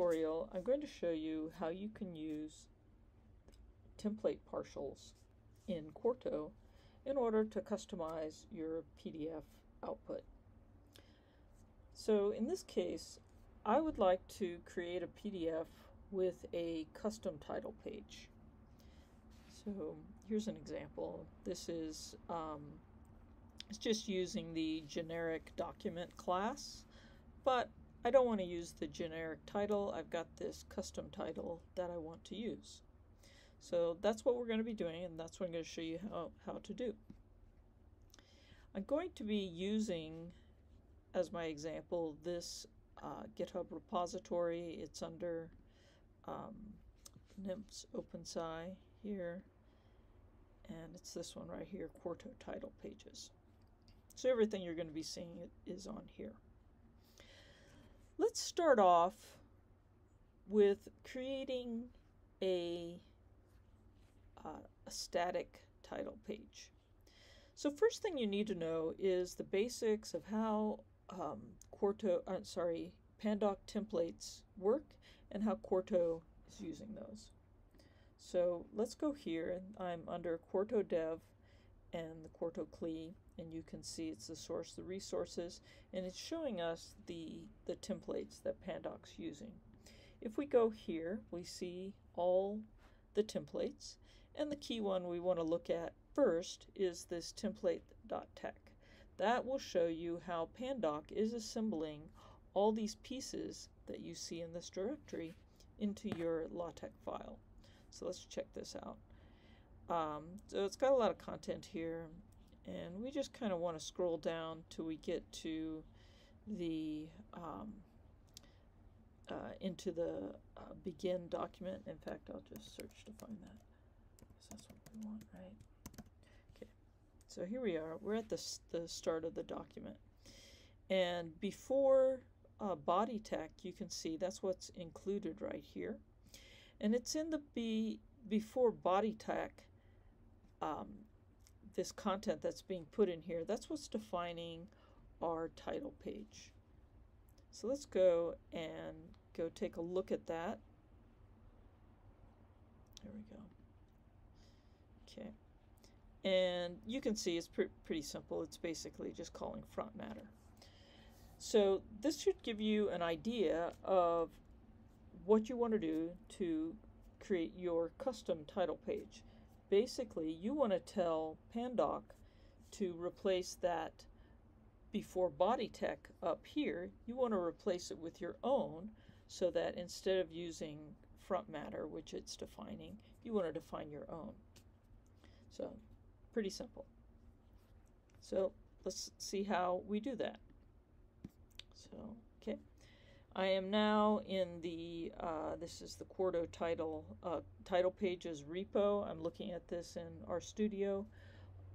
tutorial, I'm going to show you how you can use template partials in Quarto in order to customize your PDF output. So in this case, I would like to create a PDF with a custom title page. So here's an example. This is um, it's just using the generic document class, but I don't want to use the generic title. I've got this custom title that I want to use. So that's what we're going to be doing, and that's what I'm going to show you how, how to do. I'm going to be using, as my example, this uh, GitHub repository. It's under um, NMFS OpenSci here, and it's this one right here, Quarto title pages. So everything you're going to be seeing is on here. Let's start off with creating a, uh, a static title page. So first thing you need to know is the basics of how um, Quarto, uh, sorry, Pandoc templates work and how Quarto is using those. So let's go here and I'm under Quarto Dev and the Quarto CLI and you can see it's the source, the resources, and it's showing us the, the templates that Pandoc's using. If we go here, we see all the templates, and the key one we want to look at first is this template.tex. That will show you how Pandoc is assembling all these pieces that you see in this directory into your LaTeX file. So let's check this out. Um, so it's got a lot of content here and we just kind of want to scroll down till we get to the um, uh, into the uh, begin document. In fact, I'll just search to find that because that's what we want, right? Okay, so here we are. We're at the, the start of the document. And before uh, body tech, you can see that's what's included right here. And it's in the be before body tech um, this content that's being put in here, that's what's defining our title page. So let's go and go take a look at that. There we go. Okay. And you can see it's pre pretty simple. It's basically just calling front matter. So this should give you an idea of what you want to do to create your custom title page basically you want to tell Pandoc to replace that before body tech up here, you want to replace it with your own so that instead of using front matter, which it's defining, you want to define your own. So pretty simple. So let's see how we do that. So. I am now in the, uh, this is the Quarto title, uh, title pages repo. I'm looking at this in RStudio.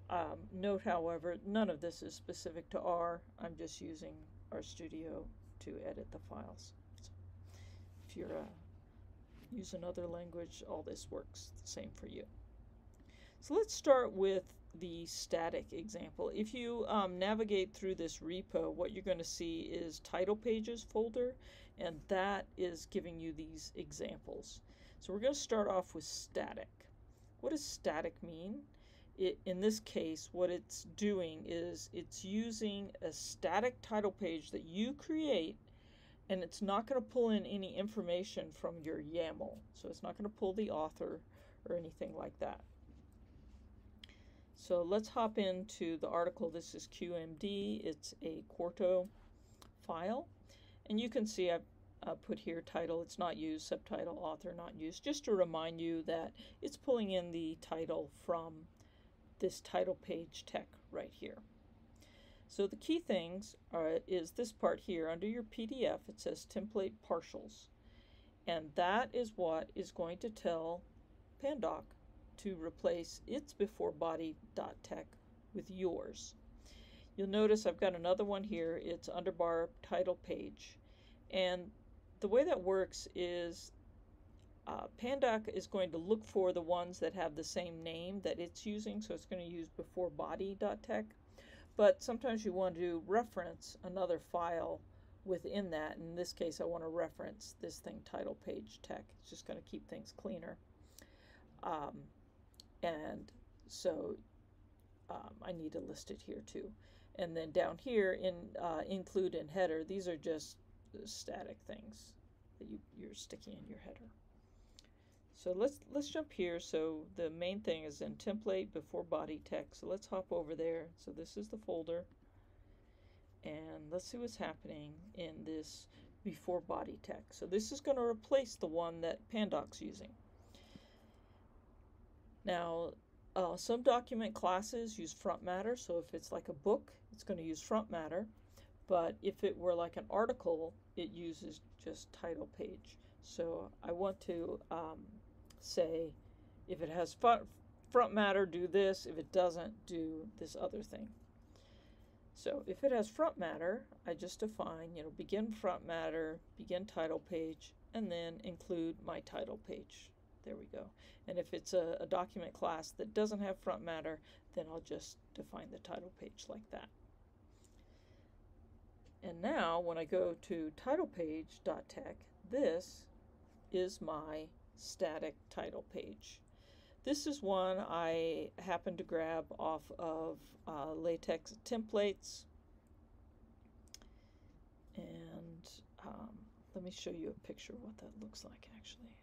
Um, note, however, none of this is specific to R. I'm just using RStudio to edit the files. So if you're uh, use another language, all this works the same for you. So let's start with the static example. If you um, navigate through this repo, what you're going to see is title pages folder, and that is giving you these examples. So we're going to start off with static. What does static mean? It, in this case, what it's doing is it's using a static title page that you create and it's not going to pull in any information from your YAML. So it's not going to pull the author or anything like that. So let's hop into the article. This is QMD. It's a Quarto file. And you can see I've uh, put here title, it's not used, subtitle, author, not used, just to remind you that it's pulling in the title from this title page tech right here. So the key things are, is this part here under your PDF, it says template partials. And that is what is going to tell Pandoc to replace its before body.tex with yours. You'll notice I've got another one here. It's underbar title page. And the way that works is uh, Pandoc is going to look for the ones that have the same name that it's using. So it's going to use before body.tex. But sometimes you want to reference another file within that. In this case, I want to reference this thing, title page tech. It's just going to keep things cleaner. Um, and so um, I need to list it here too. And then down here in uh, include and header, these are just static things that you, you're sticking in your header. So let's let's jump here. So the main thing is in template before body text. So let's hop over there. So this is the folder. And let's see what's happening in this before body text. So this is going to replace the one that Pandoc's using. Now, uh, some document classes use front matter, so if it's like a book, it's going to use front matter. But if it were like an article, it uses just title page. So I want to um, say if it has front matter, do this. If it doesn't, do this other thing. So if it has front matter, I just define, you know, begin front matter, begin title page, and then include my title page. There we go. And if it's a, a document class that doesn't have front matter, then I'll just define the title page like that. And now when I go to titlepage.tex, this is my static title page. This is one I happened to grab off of uh, LaTeX templates. And um, let me show you a picture of what that looks like actually.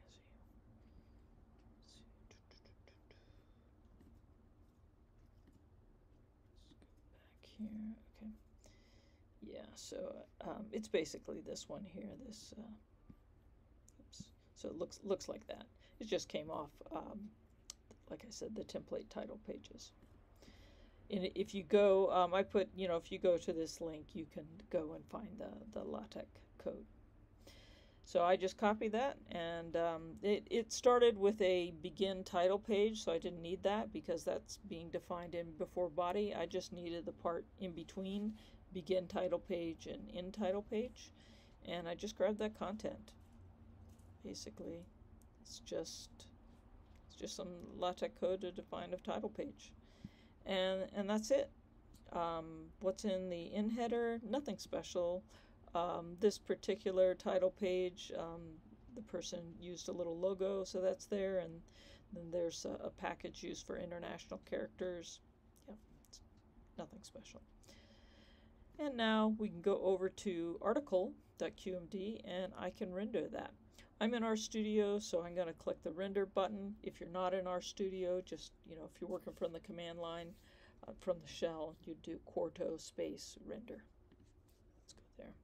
Here. Okay. Yeah, so um, it's basically this one here. This, uh, oops. So it looks looks like that. It just came off, um, like I said, the template title pages. And if you go, um, I put, you know, if you go to this link, you can go and find the, the LaTeX code. So I just copied that, and um, it, it started with a begin title page, so I didn't need that because that's being defined in before body. I just needed the part in between begin title page and end title page, and I just grabbed that content. Basically, it's just it's just some LaTeX code to define a title page, and and that's it. Um, what's in the in header? Nothing special. Um, this particular title page, um, the person used a little logo, so that's there, and then there's a, a package used for international characters. Yeah, nothing special. And now we can go over to article.qmd and I can render that. I'm in RStudio, so I'm going to click the render button. If you're not in RStudio, just, you know, if you're working from the command line, uh, from the shell, you do quarto space render. Let's go there.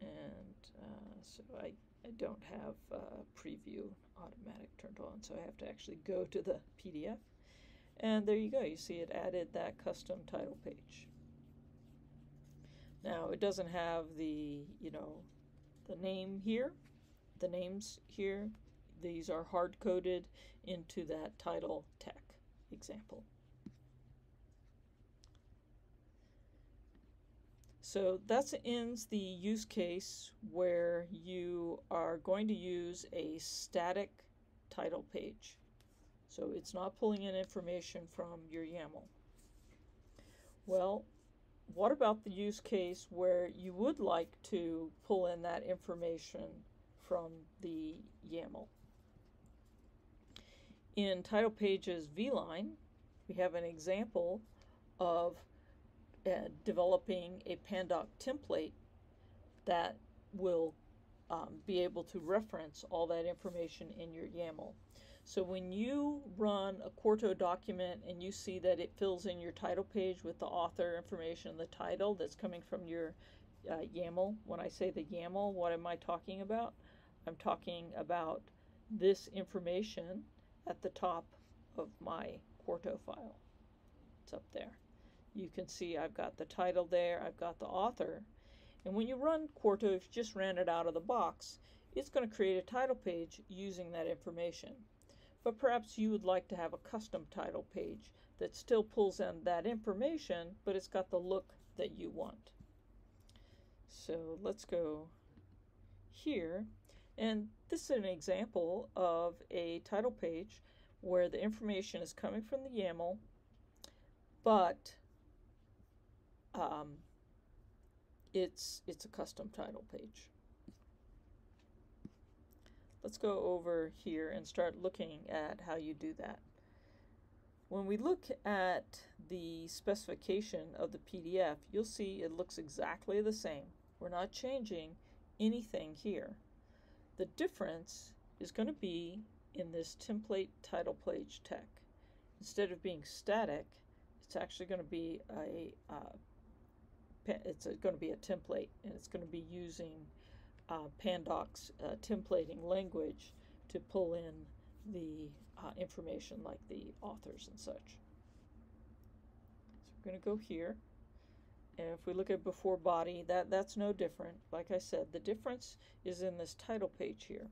and uh, so I, I don't have uh, preview automatic turned on so I have to actually go to the PDF and there you go you see it added that custom title page. Now it doesn't have the you know the name here the names here. These are hard coded into that title tech example So that ends the use case where you are going to use a static title page. So it's not pulling in information from your YAML. Well, what about the use case where you would like to pull in that information from the YAML? In Title Pages VLine, we have an example of developing a Pandoc template that will um, be able to reference all that information in your YAML. So when you run a Quarto document and you see that it fills in your title page with the author information, the title that's coming from your uh, YAML, when I say the YAML, what am I talking about? I'm talking about this information at the top of my Quarto file. It's up there you can see I've got the title there, I've got the author. And when you run Quarto, if you just ran it out of the box, it's going to create a title page using that information. But perhaps you would like to have a custom title page that still pulls in that information, but it's got the look that you want. So let's go here. And this is an example of a title page where the information is coming from the YAML but um, it's it's a custom title page. Let's go over here and start looking at how you do that. When we look at the specification of the PDF, you'll see it looks exactly the same. We're not changing anything here. The difference is going to be in this template title page tech. Instead of being static, it's actually going to be a uh, it's going to be a template, and it's going to be using uh, Pandocs uh, templating language to pull in the uh, information like the authors and such. So we're going to go here. And if we look at before body, that, that's no different. Like I said, the difference is in this title page here.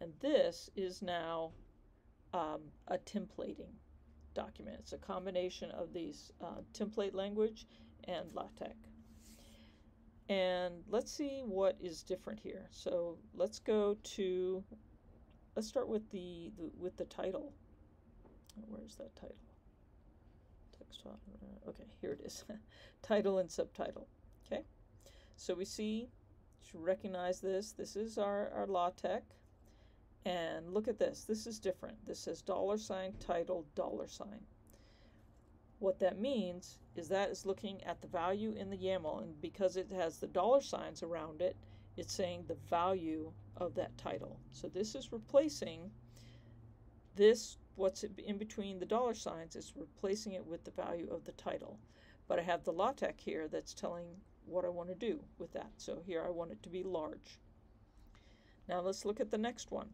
And this is now um, a templating document. It's a combination of these uh, template language and LaTeX. And let's see what is different here. So let's go to, let's start with the, the with the title. Where's that title? Text, okay, here it is. title and subtitle. Okay, so we see, should recognize this. This is our, our LaTeX. And look at this. This is different. This says dollar sign title dollar sign. What that means is that is looking at the value in the YAML, and because it has the dollar signs around it, it's saying the value of that title. So this is replacing this, what's in between the dollar signs, is replacing it with the value of the title. But I have the LaTeX here that's telling what I want to do with that. So here I want it to be large. Now let's look at the next one.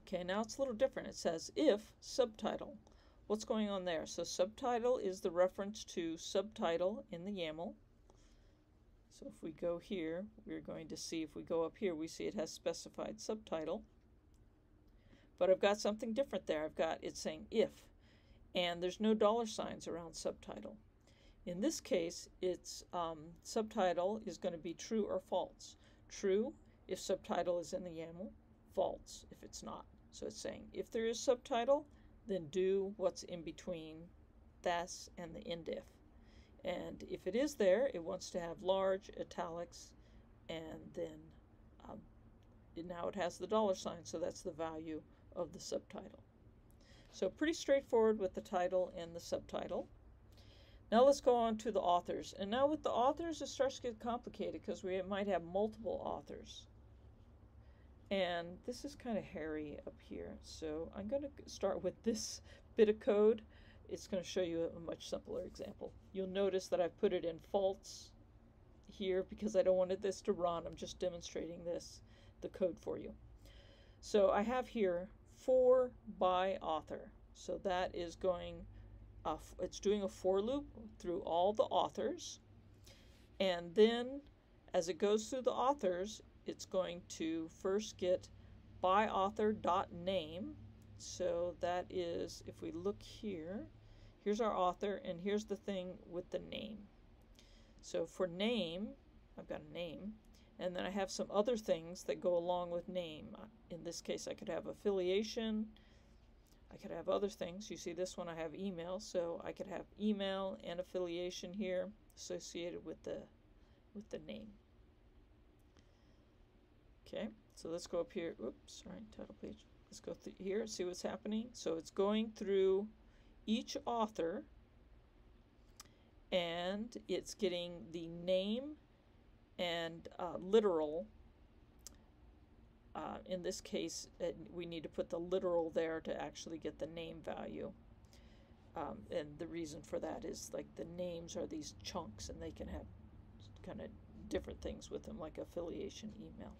Okay, now it's a little different. It says if subtitle what's going on there? So subtitle is the reference to subtitle in the YAML. So if we go here, we're going to see if we go up here, we see it has specified subtitle. But I've got something different there. I've got it's saying if, and there's no dollar signs around subtitle. In this case, its um, subtitle is going to be true or false. True if subtitle is in the YAML, false if it's not. So it's saying if there is subtitle, then do what's in between this and the endif. And if it is there, it wants to have large italics, and then um, now it has the dollar sign, so that's the value of the subtitle. So pretty straightforward with the title and the subtitle. Now let's go on to the authors. And now with the authors, it starts to get complicated because we might have multiple authors. And this is kind of hairy up here. So I'm going to start with this bit of code. It's going to show you a much simpler example. You'll notice that I've put it in false here because I don't want this to run. I'm just demonstrating this, the code for you. So I have here for by author. So that is going, uh, it's doing a for loop through all the authors. And then as it goes through the authors, it's going to first get by author dot name. So that is, if we look here, here's our author, and here's the thing with the name. So for name, I've got a name, and then I have some other things that go along with name. In this case, I could have affiliation, I could have other things. You see this one, I have email, so I could have email and affiliation here associated with the with the name. Okay, so let's go up here. Oops, sorry, title page. Let's go through here, see what's happening. So it's going through each author and it's getting the name and uh, literal. Uh, in this case, it, we need to put the literal there to actually get the name value. Um, and the reason for that is like the names are these chunks and they can have kind of different things with them, like affiliation email.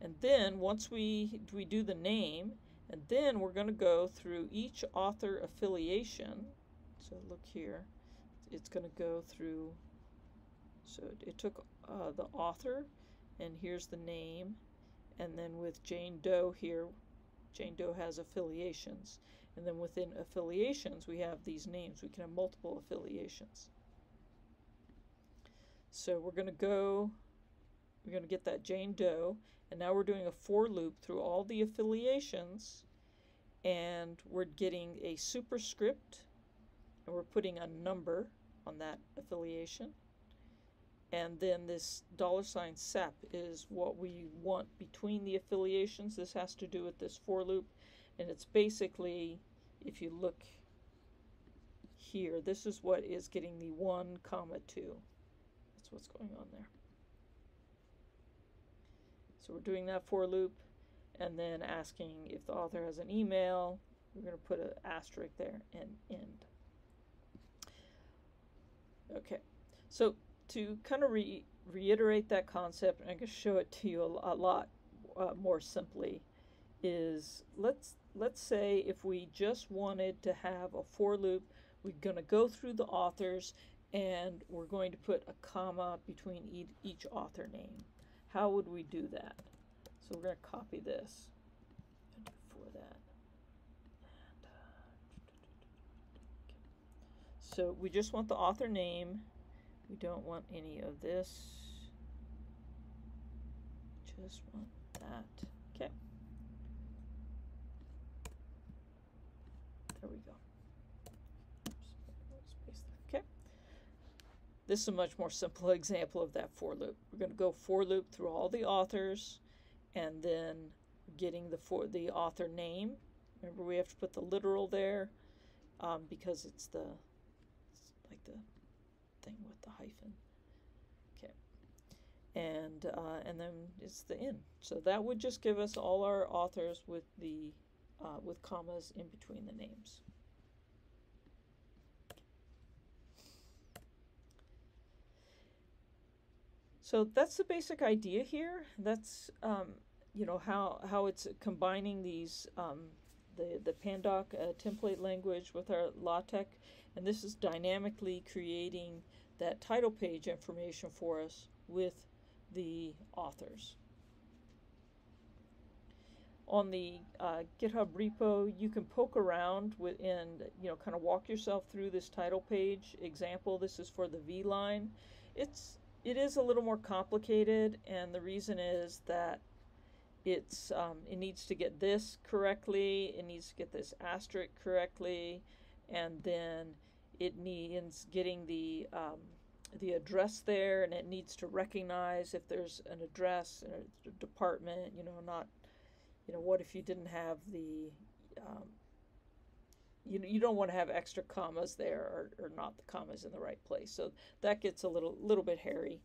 And then once we, we do the name, and then we're going to go through each author affiliation. So look here, it's going to go through, so it took uh, the author, and here's the name, and then with Jane Doe here, Jane Doe has affiliations. And then within affiliations, we have these names. We can have multiple affiliations. So we're going to go, we're going to get that Jane Doe, and now we're doing a for loop through all the affiliations and we're getting a superscript and we're putting a number on that affiliation. And then this dollar sign sep is what we want between the affiliations. This has to do with this for loop. And it's basically, if you look here, this is what is getting the 1 comma 2. That's what's going on there. So we're doing that for loop and then asking if the author has an email. We're going to put an asterisk there and end. Okay, so to kind of re reiterate that concept, and I can show it to you a, a lot uh, more simply, is let's let's say if we just wanted to have a for loop, we're going to go through the authors and we're going to put a comma between each, each author name. How would we do that? So we're going to copy this for that. And, uh, so we just want the author name. We don't want any of this. Just want that. Okay. There we go. Oops, okay. This is a much more simple example of that for loop. We're going to go for loop through all the authors and then getting the for the author name. Remember, we have to put the literal there um, because it's the it's like the thing with the hyphen. Okay, and uh, and then it's the in. So that would just give us all our authors with the uh, with commas in between the names. So that's the basic idea here. That's um, you know how how it's combining these um, the the Pandoc uh, template language with our LaTeX, and this is dynamically creating that title page information for us with the authors. On the uh, GitHub repo, you can poke around with and you know kind of walk yourself through this title page example. This is for the V line. It's it is a little more complicated, and the reason is that it's um, it needs to get this correctly, it needs to get this asterisk correctly, and then it needs getting the um, the address there, and it needs to recognize if there's an address in a department. You know, not you know what if you didn't have the um, you you don't want to have extra commas there or, or not the commas in the right place. So that gets a little little bit hairy.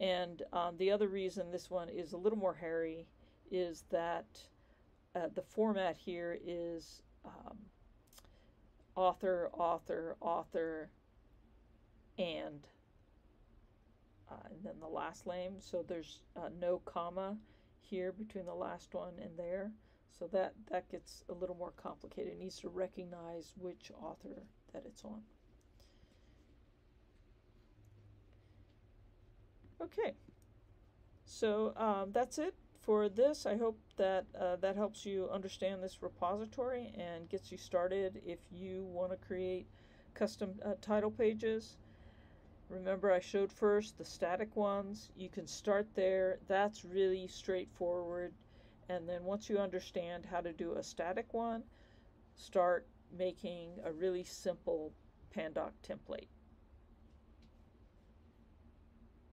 And um, the other reason this one is a little more hairy is that uh, the format here is um, author, author, author, and uh, and then the last name. So there's uh, no comma here between the last one and there. So that, that gets a little more complicated. It needs to recognize which author that it's on. Okay, so um, that's it for this. I hope that uh, that helps you understand this repository and gets you started if you want to create custom uh, title pages. Remember I showed first the static ones. You can start there. That's really straightforward. And then once you understand how to do a static one, start making a really simple Pandoc template.